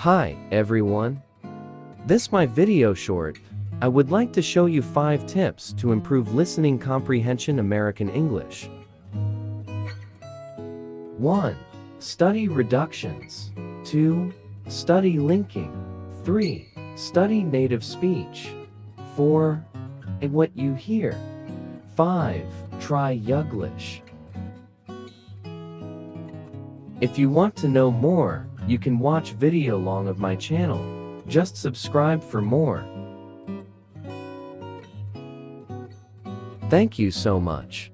Hi, everyone. This my video short. I would like to show you 5 tips to improve listening comprehension American English. 1. Study reductions. 2. Study linking. 3. Study native speech. 4. And what you hear. 5. Try YouGlish. If you want to know more, you can watch video long of my channel. Just subscribe for more. Thank you so much.